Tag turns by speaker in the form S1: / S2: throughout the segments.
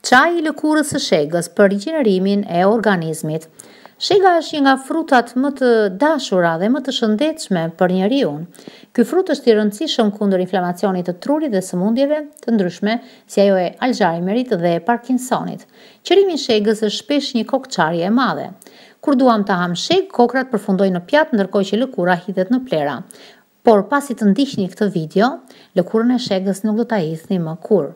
S1: Çaji i lëkurës së shegës për rigjenerimin e organizmit. Shega është një nga frutat më të dashura dhe më të shëndetshme për njeriun. Ky frut është i rëndësishëm kundër inflamacionit të trurit dhe sëmundjeve të ndryshme, si ajo e Alzheimerit dhe Parkinsonit. Qërimi i shegës është shpesh një kokëçarje e madhe. Kur duam ta hamë shegë, kokrrat përfundojnë në pjatë ndërkohë që lëkura hidhet në plehra. Por pasi të ndiqni këtë video, lëkurën e shegës nuk do ta hidhni më kurrë.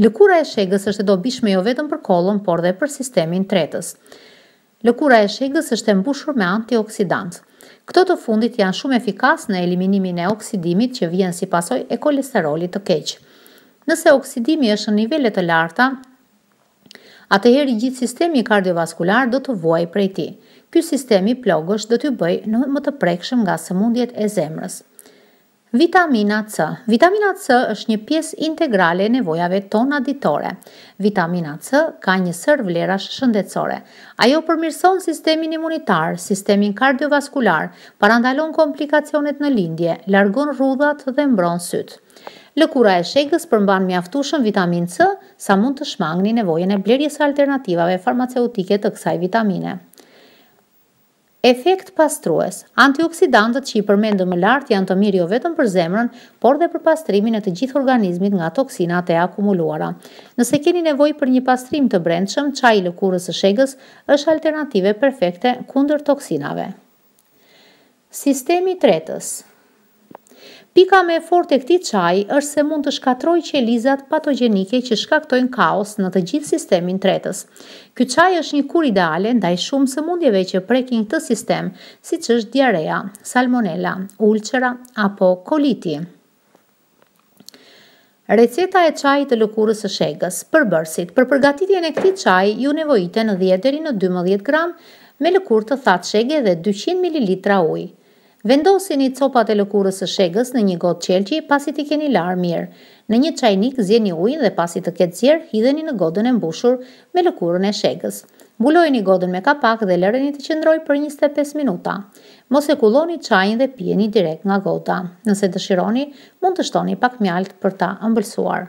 S1: Lëkura e shegës është e dobishme jo vetëm për kollën, por dhe për sistemin tretës. Lëkura e shegës është e mbushur me antioksidantë. Këto të fundit janë shumë efikas në eliminimin e oksidimit që vjen si pasojë e kolesterolit të keq. Nëse oksidimi është në nivele të larta, atëherë i gjithë sistemi kardiovaskular do të vuajë prej tij. Ky sistem i plogësh do t'ju bëjë më të prekshëm nga sëmundjet e zemrës. Vitamina C. Vitamina C është një pjesë integrale e nevojave tona ditore. Vitamina C ka një sërë vlerash shëndetësore. Ajo përmirëson sistemin imunitar, sistemin kardiovaskular, parandalon komplikacionet në lindje, largon rrudhat dhe mbron sytë. Lëkura e shegës përmban mjaftueshëm vitaminë C sa mund të shmangni nevojën e blerjes së alternativave farmaceutike të kësaj vitamine. Efekt pastrues, Antioksidantët që i përmendëm më lart janë të mirë jo vetëm për zemrën, por dhe për pastrimin e të gjithë organizmit nga toksinat e akumuluara. Nëse keni nevojë për një pastrim të brendshëm, çaji i lëkurës së shegës është alternativë perfekte kundër toksinave. Sistemi tretës Pika më e fortë e këtij çaji është se mund të shkatërrojë qelizat patogjenike që shkaktojnë kaos në të gjithë sistemin tretës. Ky çaj është një kurë ideale ndaj shumë sëmundjeve që prekin këtë sistem, siç është diarea, salmonela, ulcera apo koliti. Receta e çajit të lëkurës së shegës. Përbërësit, Për përgatitjen e këtij çaji ju nevojiten dhjetë deri në dymbëdhjetë gramë me lëkurë të thatë shege dhe dyqind mililitra ujë. Vendosini copat e lëkurës së shegës në një gotë qelqi pasi t'i keni larë mirë. Në një çajnik zieni ujin dhe pasi të ketë zier hidheni në gotën e mbushur me lëkurën e shegës. Mbulojeni gotën me kapak dhe lëreni të qëndrojë për njëzet e pesë minuta. Mos e kulloni çajin dhe pijeni direkt nga gota. Nëse dëshironi, mund të shtoni pak mjaltë për ta ëmbëlsuar.